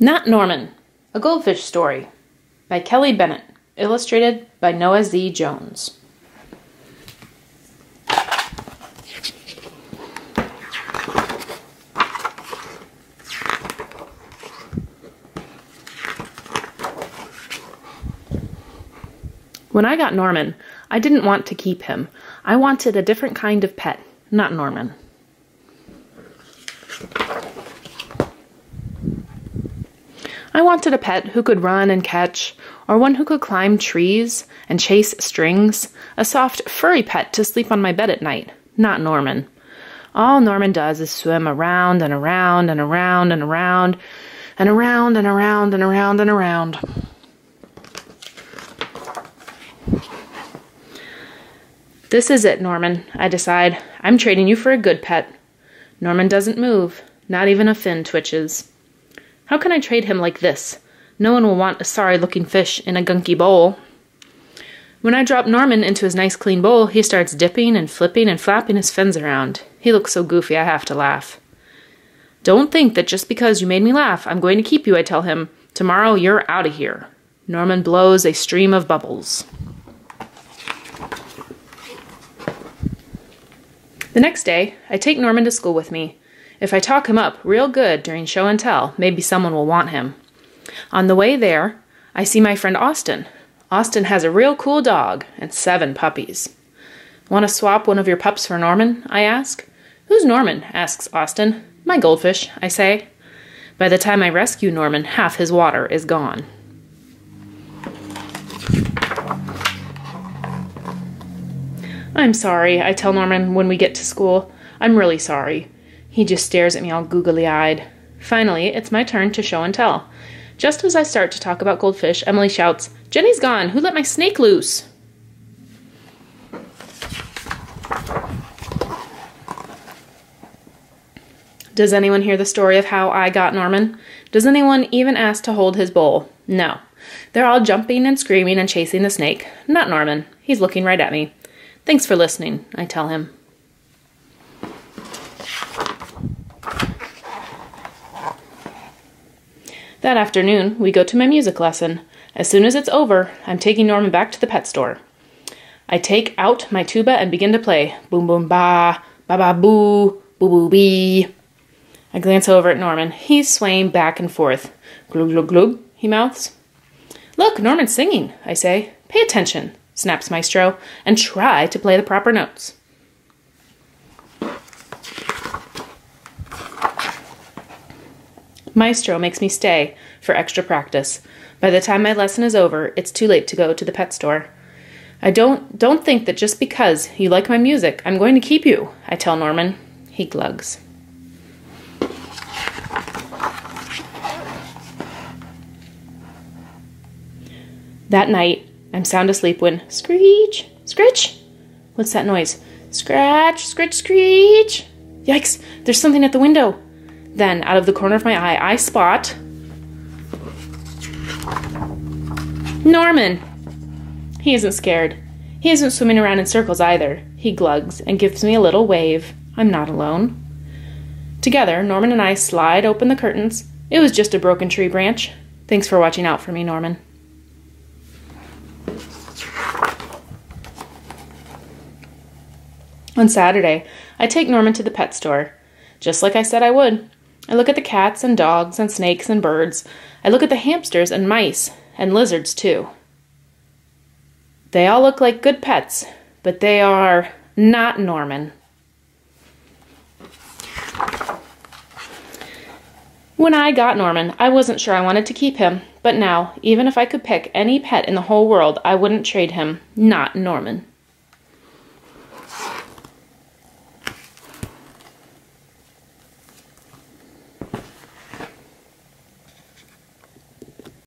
Not Norman, a goldfish story by Kelly Bennett, illustrated by Noah Z. Jones. When I got Norman, I didn't want to keep him. I wanted a different kind of pet, not Norman. I wanted a pet who could run and catch, or one who could climb trees and chase strings, a soft, furry pet to sleep on my bed at night, not Norman. All Norman does is swim around and around and around and around and around and around and around and around. This is it, Norman, I decide. I'm trading you for a good pet. Norman doesn't move, not even a fin twitches. How can I trade him like this? No one will want a sorry looking fish in a gunky bowl. When I drop Norman into his nice clean bowl, he starts dipping and flipping and flapping his fins around. He looks so goofy I have to laugh. Don't think that just because you made me laugh, I'm going to keep you, I tell him. Tomorrow you're out of here. Norman blows a stream of bubbles. The next day, I take Norman to school with me. If I talk him up real good during show and tell, maybe someone will want him. On the way there, I see my friend Austin. Austin has a real cool dog and seven puppies. Want to swap one of your pups for Norman? I ask. Who's Norman? asks Austin. My goldfish, I say. By the time I rescue Norman, half his water is gone. I'm sorry, I tell Norman when we get to school. I'm really sorry. He just stares at me all googly eyed. Finally, it's my turn to show and tell. Just as I start to talk about goldfish, Emily shouts, Jenny's gone! Who let my snake loose? Does anyone hear the story of how I got Norman? Does anyone even ask to hold his bowl? No. They're all jumping and screaming and chasing the snake. Not Norman. He's looking right at me. Thanks for listening, I tell him. That afternoon, we go to my music lesson. As soon as it's over, I'm taking Norman back to the pet store. I take out my tuba and begin to play. Boom boom ba, ba ba boo, boo boo bee. I glance over at Norman. He's swaying back and forth. Glug glug glug, he mouths. Look, Norman's singing, I say. Pay attention, snaps Maestro, and try to play the proper notes. Maestro makes me stay for extra practice. By the time my lesson is over, it's too late to go to the pet store. I don't don't think that just because you like my music, I'm going to keep you, I tell Norman. He glugs. That night, I'm sound asleep when screech, scritch. What's that noise? Scratch, scritch, screech. Yikes, there's something at the window. Then, out of the corner of my eye, I spot Norman. He isn't scared. He isn't swimming around in circles either. He glugs and gives me a little wave. I'm not alone. Together, Norman and I slide open the curtains. It was just a broken tree branch. Thanks for watching out for me, Norman. On Saturday, I take Norman to the pet store, just like I said I would. I look at the cats and dogs and snakes and birds. I look at the hamsters and mice and lizards too. They all look like good pets, but they are not Norman. When I got Norman, I wasn't sure I wanted to keep him, but now, even if I could pick any pet in the whole world, I wouldn't trade him. Not Norman.